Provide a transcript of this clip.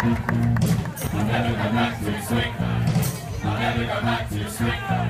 I'll never go back to sleep. I'll never go back to sleep.